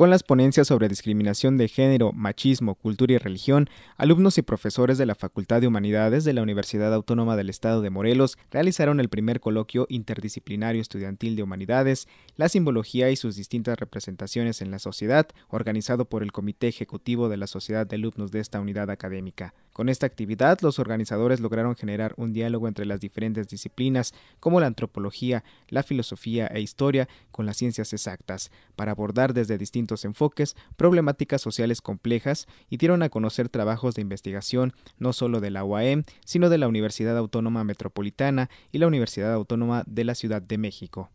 Con las ponencias sobre discriminación de género, machismo, cultura y religión, alumnos y profesores de la Facultad de Humanidades de la Universidad Autónoma del Estado de Morelos realizaron el primer coloquio interdisciplinario estudiantil de humanidades, la simbología y sus distintas representaciones en la sociedad, organizado por el Comité Ejecutivo de la Sociedad de Alumnos de esta unidad académica. Con esta actividad, los organizadores lograron generar un diálogo entre las diferentes disciplinas, como la antropología, la filosofía e historia, con las ciencias exactas, para abordar desde distintos enfoques, problemáticas sociales complejas y dieron a conocer trabajos de investigación no solo de la UAM, sino de la Universidad Autónoma Metropolitana y la Universidad Autónoma de la Ciudad de México.